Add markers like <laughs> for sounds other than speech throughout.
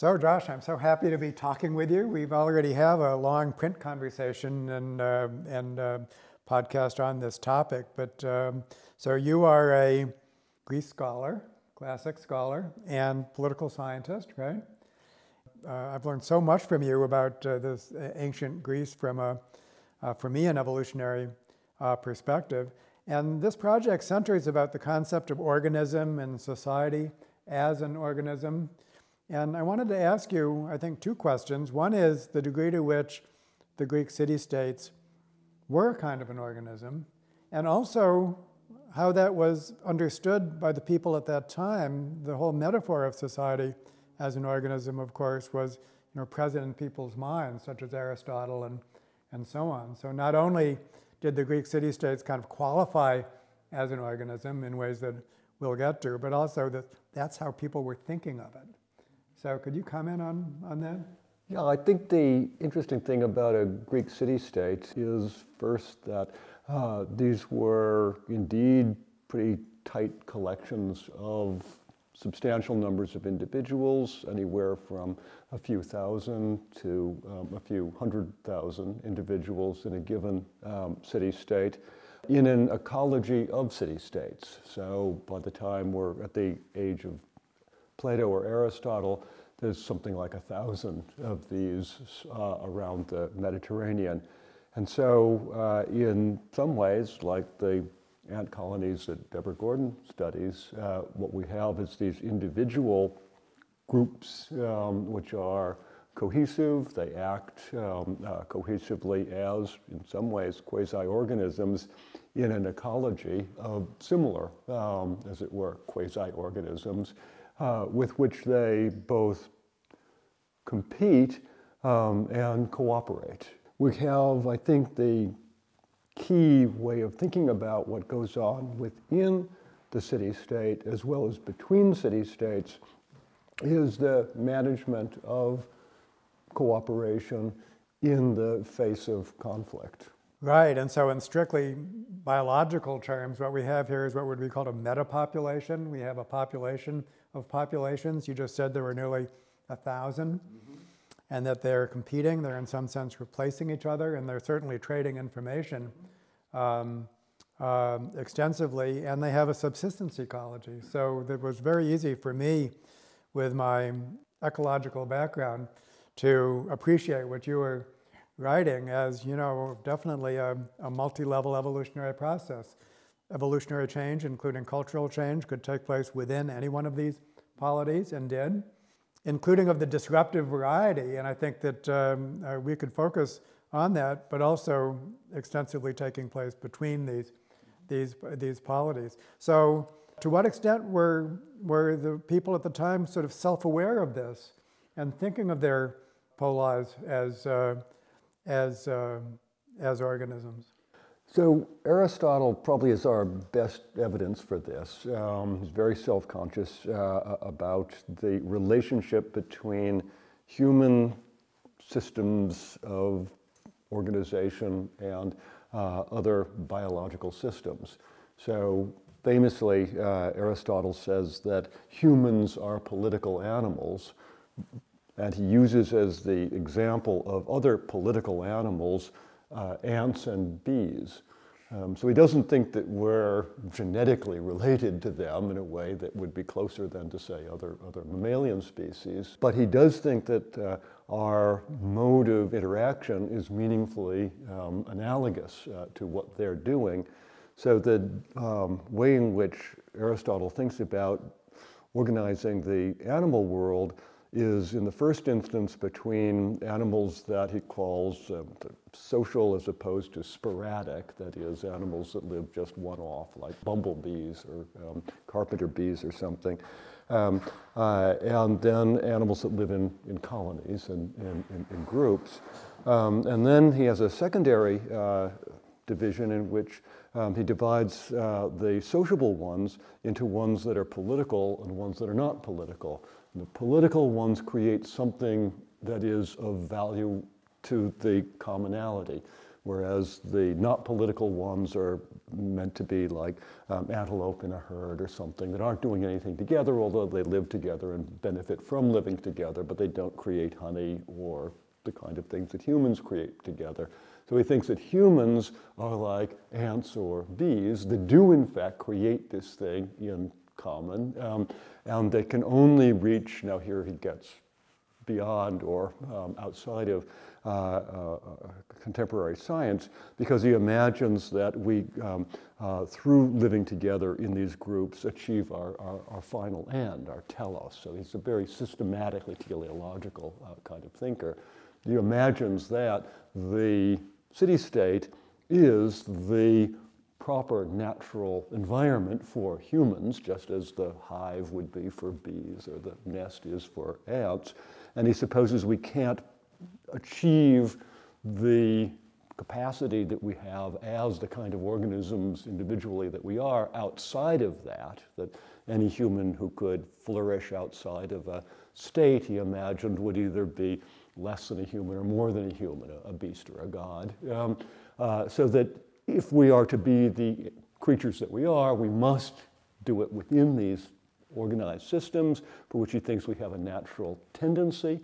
So, Josh, I'm so happy to be talking with you. We've already have a long print conversation and uh, and uh, podcast on this topic. But um, so you are a Greek scholar, classic scholar, and political scientist, right? Uh, I've learned so much from you about uh, this ancient Greece from a, uh, for me, an evolutionary uh, perspective. And this project centers about the concept of organism and society as an organism. And I wanted to ask you, I think, two questions. One is the degree to which the Greek city states were kind of an organism, and also how that was understood by the people at that time. The whole metaphor of society as an organism, of course, was you know, present in people's minds, such as Aristotle and, and so on. So not only did the Greek city-states kind of qualify as an organism in ways that we'll get to, but also that that's how people were thinking of it. So could you comment on, on that? Yeah, I think the interesting thing about a Greek city-state is first that uh, these were indeed pretty tight collections of substantial numbers of individuals, anywhere from a few thousand to um, a few hundred thousand individuals in a given um, city-state in an ecology of city-states. So by the time we're at the age of Plato or Aristotle, there's something like a thousand of these uh, around the Mediterranean. And so uh, in some ways, like the ant colonies that Deborah Gordon studies, uh, what we have is these individual groups um, which are cohesive, they act um, uh, cohesively as, in some ways, quasi-organisms in an ecology of similar, um, as it were, quasi-organisms, uh, with which they both compete um, and cooperate. We have, I think, the key way of thinking about what goes on within the city-state as well as between city-states is the management of cooperation in the face of conflict. Right, and so in strictly biological terms, what we have here is what would be called a metapopulation. We have a population of populations. You just said there were nearly a 1000 mm-hmm. and that they're competing. They're in some sense replacing each other, and they're certainly trading information um, uh, extensively, and they have a subsistence ecology. So it was very easy for me, with my ecological background, to appreciate what you were writing as, you know, definitely a, a multi-level evolutionary process. Evolutionary change, including cultural change, could take place within any one of these polities and did, including of the disruptive variety. And I think that um, uh, we could focus on that, but also extensively taking place between these, these, these polities. So to what extent were, were the people at the time sort of self-aware of this and thinking of their polis as uh, as, uh, as organisms. So Aristotle probably is our best evidence for this. Um, he's very self-conscious uh, about the relationship between human systems of organization and uh, other biological systems. So famously, uh, Aristotle says that humans are political animals, and he uses as the example of other political animals uh, ants and bees. Um, so he doesn't think that we're genetically related to them in a way that would be closer than to say other, other mammalian species. But he does think that uh, our mode of interaction is meaningfully um, analogous uh, to what they're doing. So the um, way in which Aristotle thinks about organizing the animal world is in the first instance between animals that he calls um, social as opposed to sporadic, that is, animals that live just one off, like bumblebees or um, carpenter bees or something. Um, uh, and then animals that live in, in colonies and in, groups. Um, and then he has a secondary uh, division in which um, he divides uh, the sociable ones into ones that are political and ones that are not political. The political ones create something that is of value to the commonality. whereas the not political ones are meant to be like um, antelope in a herd or something that aren't doing anything together, although they live together and benefit from living together, but they don't create honey or the kind of things that humans create together. So he thinks that humans are like ants or bees that do, in fact, create this thing in common, um, and they can only reach, now here he gets beyond or um, outside of uh, uh, contemporary science because he imagines that we, um, uh, through living together in these groups, achieve our, our, our, final end, our telos. So he's a very systematically teleological uh, kind of thinker. He imagines that the city state is the proper natural environment for humans, just as the hive would be for bees or the nest is for ants. And he supposes we can't achieve the capacity that we have as the kind of organisms individually that we are outside of that, that any human who could flourish outside of a state he imagined would either be less than a human or more than a human, a, beast or a god. Um, uh, so that if we are to be the creatures that we are, we must do it within these organized systems for which he thinks we have a natural tendency.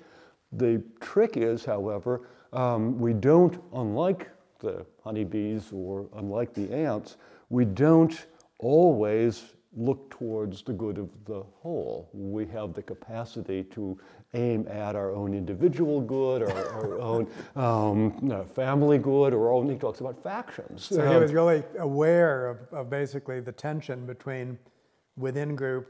The trick is, however, um, we don't, unlike the honeybees or unlike the ants, we don't always look towards the good of the whole. We have the capacity to aim at our own individual good or our <laughs> own um, family good or only talks about factions. So um, he was really aware of, of basically the tension between within group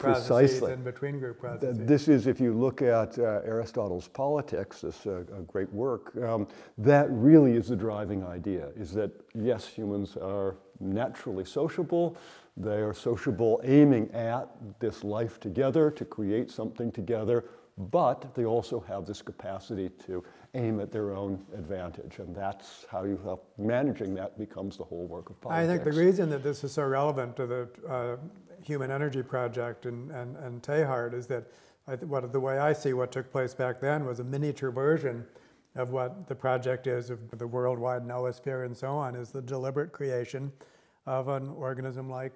Precisely. and between group processes. This is, if you look at uh, Aristotle's Politics, this uh, great work, um, that really is the driving idea, is that yes, humans are naturally sociable, they are sociable aiming at this life together, to create something together, but they also have this capacity to aim at their own advantage. And that's how you help managing that becomes the whole work of politics. I think the reason that this is so relevant to the uh, Human Energy Project and, and, and Teilhard is that I what, the way I see what took place back then was a miniature version of what the project is of the worldwide noosphere and so on, is the deliberate creation of an organism-like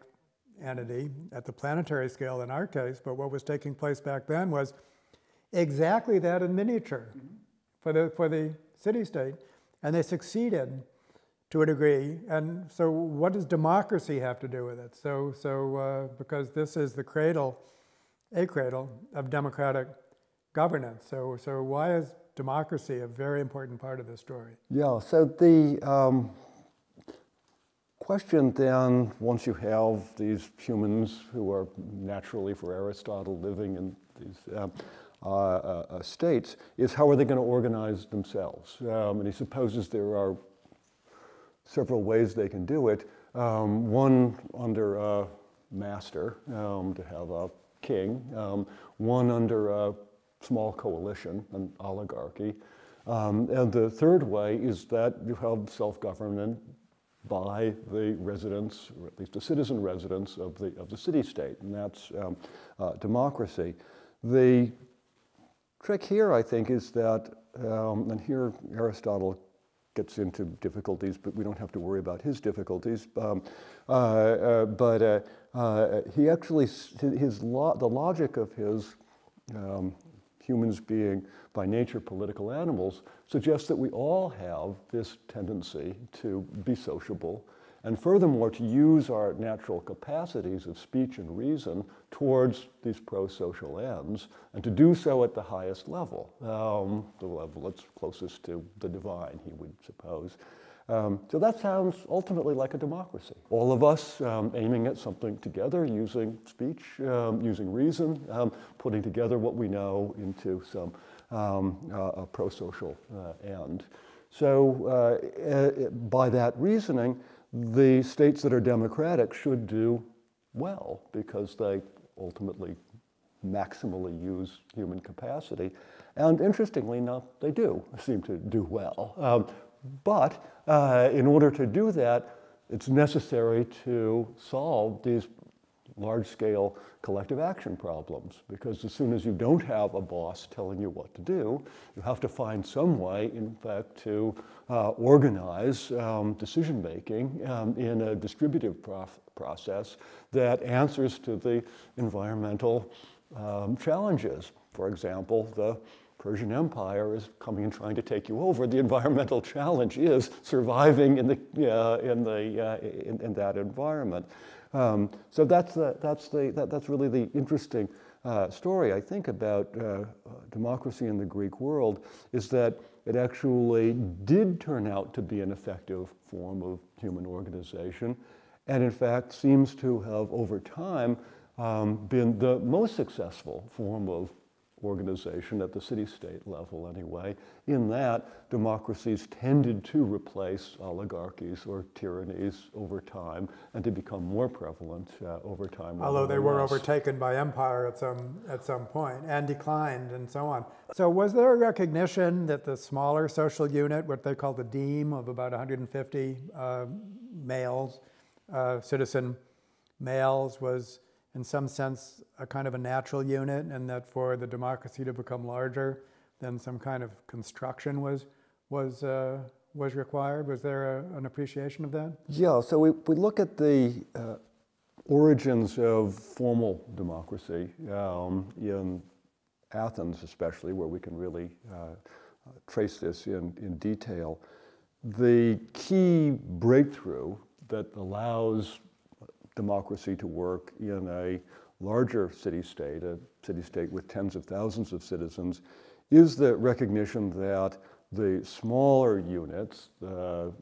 entity at the planetary scale in our case, but what was taking place back then was exactly that in miniature mm-hmm. for the, for the city-state, and they succeeded to a degree. And so, what does democracy have to do with it? So, so uh, because this is the cradle, a cradle of democratic governance. So, so why is democracy a very important part of this story? Yeah. So the um, question then, once you have these humans who are naturally, for Aristotle, living in these. Uh, uh, uh, states is how are they going to organize themselves? Um, and he supposes there are several ways they can do it. Um, one under a master um, to have a king, um, one under a small coalition, an oligarchy. Um, and the third way is that you have self-government by the residents, or at least the citizen residents of the, of the city-state, and that's um, uh, democracy. The trick here, I think, is that, um, and here Aristotle gets into difficulties, but we don't have to worry about his difficulties. Um, uh, uh, but uh, uh he actually, his lo the logic of his um, humans being by nature political animals suggests that we all have this tendency to be sociable and furthermore, to use our natural capacities of speech and reason towards these pro-social ends, and to do so at the highest level, um, the level that's closest to the divine, he would suppose. Um, so that sounds ultimately like a democracy. All of us um, aiming at something together, using speech, um, using reason, um, putting together what we know into some um, uh, pro-social uh, end. So uh, uh by that reasoning, the states that are democratic should do well because they ultimately maximally use human capacity. And interestingly enough, they do seem to do well. Um, but uh, in order to do that, it's necessary to solve these large scale collective action problems because as soon as you don't have a boss telling you what to do, you have to find some way, in fact, to uh, organize um, decision making um, in a distributive process that answers to the environmental um, challenges. For example, the Persian Empire is coming and trying to take you over. The environmental challenge is surviving in, the, uh, in, the, uh, in, in, that environment. Um, so that's, the, that's, the, that, that's really the interesting uh, story, I think, about uh, democracy in the Greek world, is that it actually did turn out to be an effective form of human organization, and in fact seems to have, over time, um, been the most successful form of organization at the city state level, anyway, in that democracies tended to replace oligarchies or tyrannies over time and to become more prevalent uh, over time. Although they were less. overtaken by empire at some, at some point and declined and so on. So, was there a recognition that the smaller social unit, what they call the deme of about 150 uh, males, uh, citizen males, was in some sense a kind of a natural unit, and that for the democracy to become larger, then some kind of construction was was uh, was required. Was there a, an appreciation of that? Yeah. So we, we look at the uh, origins of formal democracy um, in Athens, especially, where we can really uh, trace this in, in detail. The key breakthrough that allows democracy to work in a larger city state, a city state with tens of thousands of citizens, is the recognition that the smaller units, the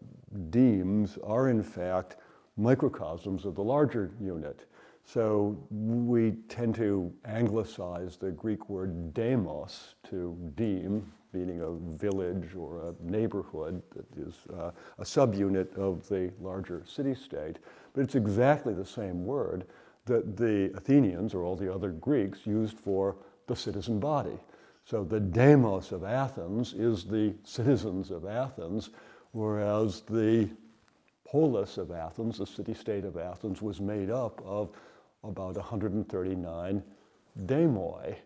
demes, are in fact microcosms of the larger unit. So we tend to anglicize the Greek word demos to deme, meaning a village or a neighborhood that is uh, a subunit of the larger city state. But it's exactly the same word that the Athenians or all the other Greeks used for the citizen body. So the demos of Athens is the citizens of Athens, whereas the polis of Athens, the city state of Athens, was made up of about 139 demoi.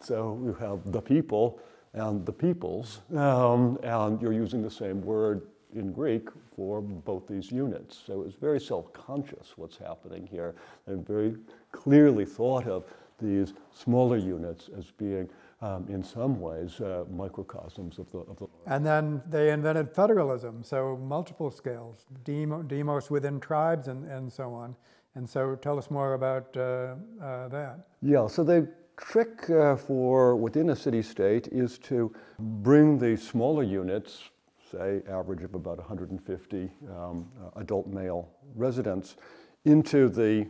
So you have the people and the peoples, um, and you're using the same word in Greek for both these units. So it's very self-conscious what's happening here, and very clearly thought of these smaller units as being, um, in some ways, uh, microcosms of the, of the. And then they invented federalism, so multiple scales, demos within tribes, and, and so on. And so, tell us more about uh, uh, that. Yeah. So the trick uh, for within a city state is to bring the smaller units say, average of about 150 um, uh, adult male residents, into the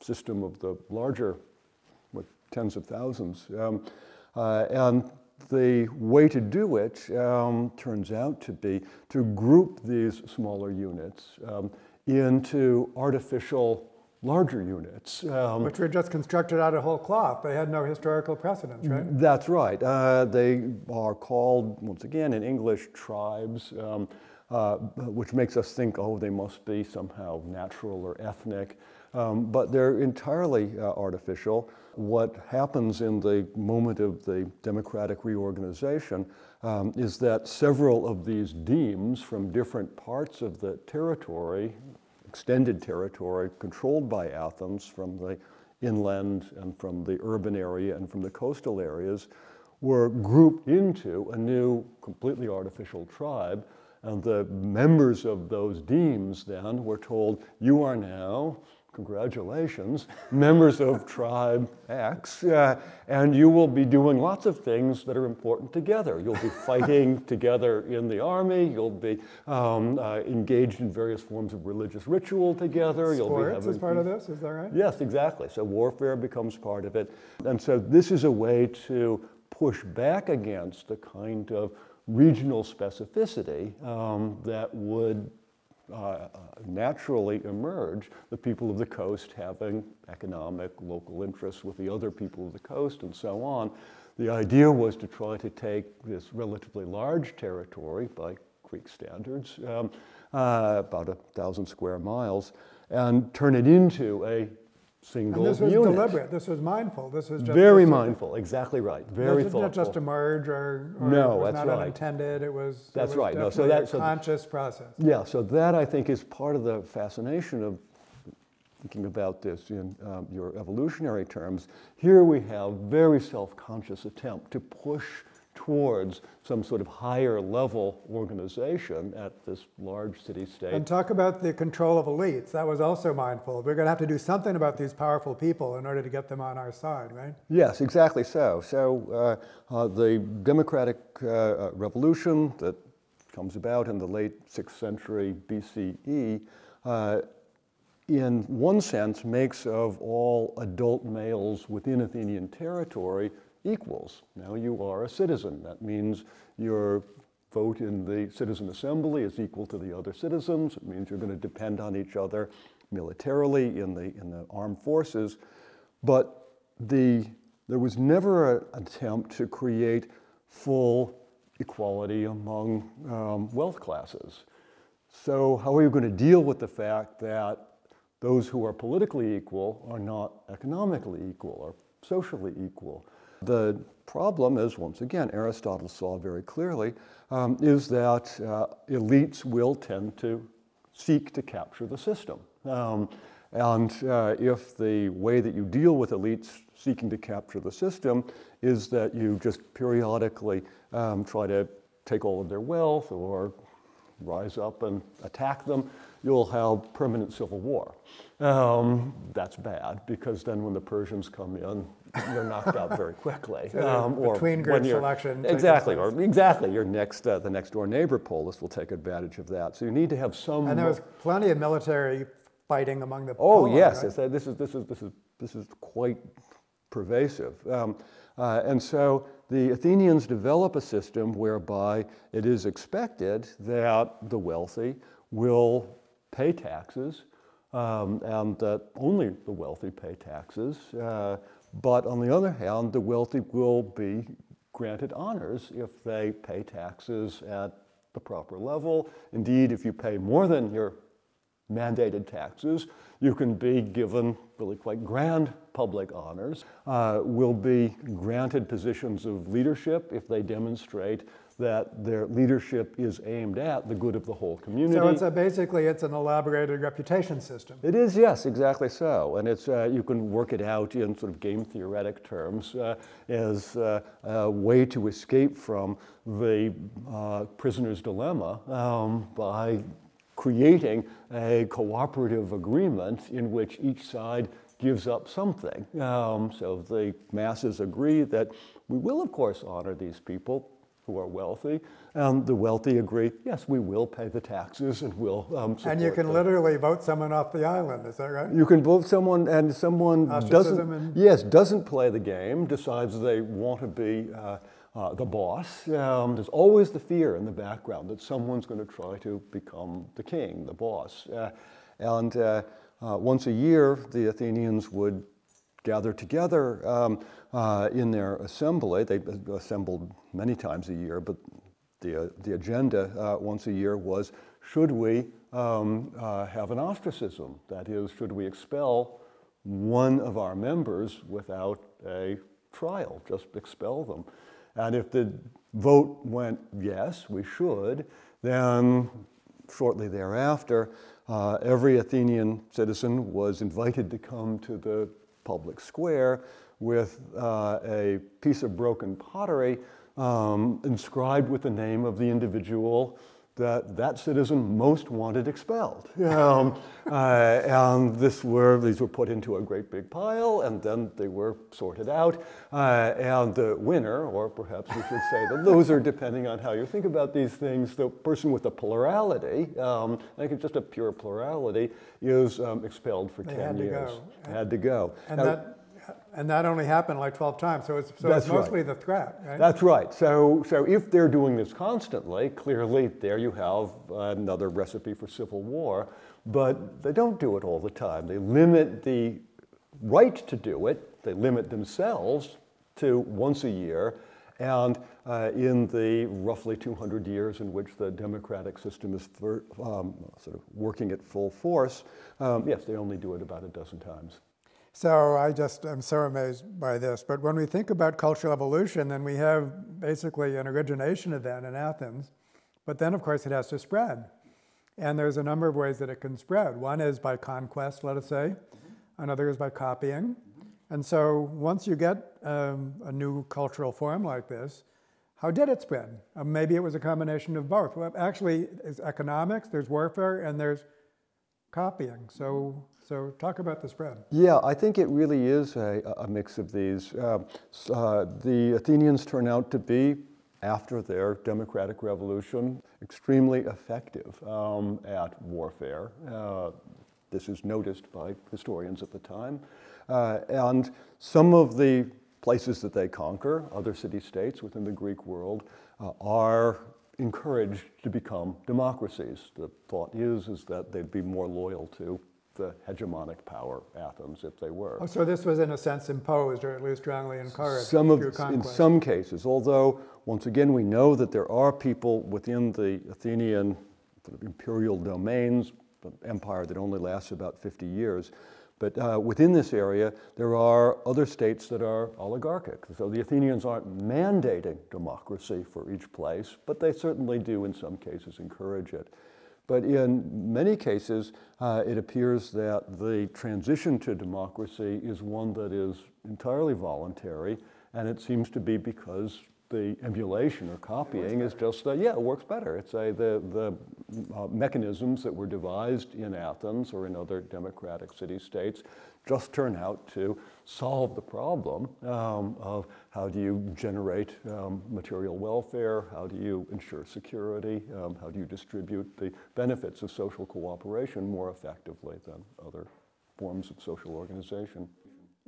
system of the larger, with tens of thousands. Um, uh, and the way to do it um, turns out to be to group these smaller units um, into artificial larger units. Um, Which were just constructed out of whole cloth. They had no historical precedence, right? That's right. Uh, they are called, once again, in English, tribes, um, uh, which makes us think, oh, they must be somehow natural or ethnic. Um, but they're entirely uh, artificial. What happens in the moment of the democratic reorganization um, is that several of these demes from different parts of the territory, extended territory controlled by Athens from the inland and from the urban area and from the coastal areas were grouped into a new, completely artificial tribe. And the members of those demes then were told, You are now congratulations, members of Tribe X, uh, and you will be doing lots of things that are important together. You'll be <laughs> fighting together in the army, you'll be um, uh, engaged in various forms of religious ritual together. Sports you'll be having, is part of this, is that right? Yes, exactly. So warfare becomes part of it. And so this is a way to push back against the kind of regional specificity um, that would uh, naturally emerge, the people of the coast having economic, local interests with the other people of the coast and so on. The idea was to try to take this relatively large territory by Greek standards, um, uh, about a thousand square miles, and turn it into a single And this was unit. deliberate. This was mindful. This was just Very mindful, exactly right. Very This thoughtful. didn't just emerge or, or No, it was that's not right. unintended. It was. it That's was right. No, so that- a so- conscious process. Yeah, so that I think is part of the fascination of thinking about this in um, your evolutionary terms. Here we have very self-conscious attempt to push towards some sort of higher level organization at this large city state. And talk about the control of elites. That was also mindful. We're going to have to do something about these powerful people in order to get them on our side, right? Yes, exactly so. So uh, uh, the democratic uh, uh, revolution that comes about in the late 6th century BCE, uh, in one sense, makes of all adult males within Athenian territory equals. Now you are a citizen. That means your vote in the citizen assembly is equal to the other citizens. It means you're going to depend on each other militarily in the, in the armed forces. But the, there was never an attempt to create full equality among um, wealth classes. So, how are you going to deal with the fact that those who are politically equal are not economically equal or socially equal? The problem is, once again, Aristotle saw very clearly, um, is that uh, elites will tend to seek to capture the system. Um, and uh, if the way that you deal with elites seeking to capture the system is that you just periodically um, try to take all of their wealth or rise up and attack them, you'll have permanent civil war. Um, that's bad because then when the Persians come in, you're knocked out very quickly. <laughs> So Um, or between group selection Exactly, or exactly. Your next, uh, the next door neighbor polis will take advantage of that. So you need to have some. And there was plenty of military fighting among the Oh poli, yes, right? uh, this is this is this is this is quite pervasive, um, uh, and so the Athenians develop a system whereby it is expected that the wealthy will pay taxes, um, and that only the wealthy pay taxes. Uh, but on the other hand, the wealthy will be granted honors if they pay taxes at the proper level. Indeed, if you pay more than your mandated taxes, you can be given really quite grand public honors, uh, will be granted positions of leadership if they demonstrate that their leadership is aimed at the good of the whole community. So it's a, basically it's an elaborated reputation system. It is, yes, exactly so. And it's, uh, you can work it out in sort of game theoretic terms uh, as uh, a way to escape from the uh, prisoner's dilemma um, by creating a cooperative agreement in which each side gives up something. Um, so the masses agree that we will, of course, honor these people who are wealthy, and the wealthy agree, yes, we will pay the taxes and we'll um, And you can them. literally vote someone off the island, is that right? You can vote someone, and someone Ostracism doesn't. and- Yes, doesn't play the game. Decides they want to be uh, uh, the boss. Um, there's always the fear in the background that someone's going to try to become the king, the boss. Uh, and uh, uh, once a year, the Athenians would gather together um, uh, in their assembly. They assembled many times a year, but the, uh, the agenda once a year was should we um, have an ostracism? That is, should we expel one of our members without a trial, just expel them? And if the vote went yes, we should, then shortly thereafter, uh, every Athenian citizen was invited to come to the public square with uh, a piece of broken pottery um, inscribed with the name of the individual that that citizen most wanted expelled. <laughs> Um, uh, and this were, these were put into a great big pile, and then they were sorted out. Uh, and the winner, or perhaps we should say the loser, <laughs> depending on how you think about these things, the person with the plurality, um, I think it's just a pure plurality, is um, expelled for They 10 had to years. go. Had to go. And Now- that, and that only happened like 12 times, so it's, so That's it's right. mostly the threat, right? That's right. So, so if they're doing this constantly, clearly there you have another recipe for civil war. But they don't do it all the time. They limit the right to do it. They limit themselves to once a year. And uh, in the roughly 200 years in which the democratic system is um, sort of working at full force, um, yes, they only do it about a dozen times. So I just am so amazed by this. But when we think about cultural evolution, then we have basically an origination event in Athens, but then of course it has to spread. And there's a number of ways that it can spread. One is by conquest, let us say. Another is by copying. And so once you get um, a new cultural form like this, how did it spread? Uh, maybe it was a combination of both. Well, actually, it's economics, there's warfare, and there's copying. So, so talk about the spread. Yeah, I think it really is a, a mix of these. Uh, uh, the Athenians turn out to be, after their democratic revolution, extremely effective um, at warfare. Uh, this is noticed by historians at the time. Uh, and some of the places that they conquer, other city-states within the Greek world, uh, are encouraged to become democracies. The thought is, is that they'd be more loyal to the hegemonic power, Athens, if they were. Oh, so this was in a sense imposed, or at least strongly encouraged some of, In some cases, although, once again, we know that there are people within the Athenian sort of imperial domains, the empire that only lasts about 50 years, but uh, within this area, there are other states that are oligarchic. So the Athenians aren't mandating democracy for each place, but they certainly do in some cases encourage it. But in many cases, uh, it appears that the transition to democracy is one that is entirely voluntary, and it seems to be because the emulation or copying is just, uh, yeah, it works better. It's a, the, the uh, mechanisms that were devised in Athens or in other democratic city-states just turn out to solve the problem um, of how do you generate um, material welfare, how do you ensure security, um, how do you distribute the benefits of social cooperation more effectively than other forms of social organization.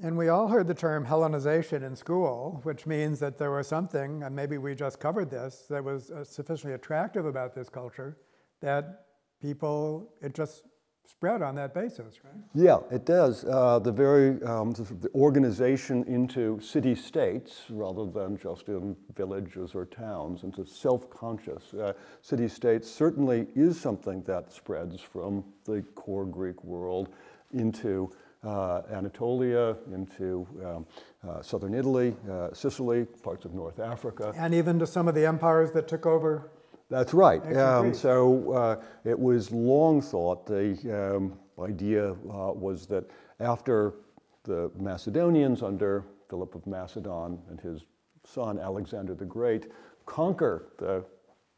And we all heard the term Hellenization in school, which means that there was something, and maybe we just covered this, that was uh, sufficiently attractive about this culture that people, it just spread on that basis, right? Yeah, it does. Uh, the very um, the organization into city states rather than just in villages or towns, into self-conscious uh, city states certainly is something that spreads from the core Greek world into uh, Anatolia, into um, uh, southern Italy, uh, Sicily, parts of North Africa. And even to some of the empires that took over. That's right. Um, so uh, it was long thought, the um, idea uh, was that after the Macedonians under Philip of Macedon and his son Alexander the Great conquer the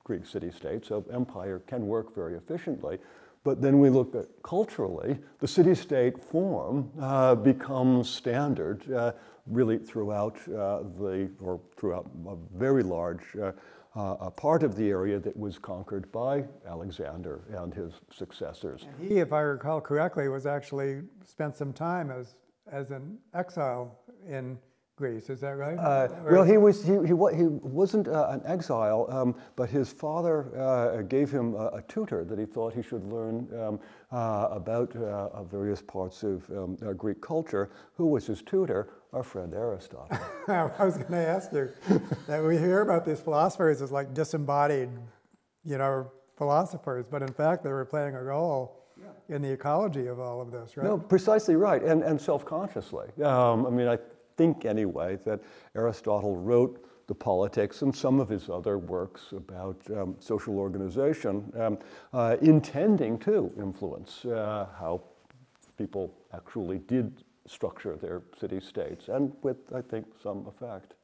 Greek city-states, so empire can work very efficiently. But then we look at culturally, the city-state form uh, becomes standard uh, really throughout uh, the, or throughout a very large uh, uh, a part of the area that was conquered by Alexander and his successors. And he, if I recall correctly, was actually spent some time as, as an exile in Greece. Is that right? Uh, well, he, was he he, he wasn't uh, an exile, um, but his father uh, gave him a, a tutor that he thought he should learn um, uh, about uh, various parts of um, uh, Greek culture. Who was his tutor? Our friend Aristotle. <laughs> I was going to ask you that we hear about these philosophers as like disembodied, you know, philosophers, but in fact they were playing a role in the ecology of all of this, right? No, precisely right, and, and self-consciously. Um, I mean, I think anyway that Aristotle wrote the politics and some of his other works about um, social organization, um, uh, intending to influence uh, how people actually did structure their city-states, and with, I think, some effect.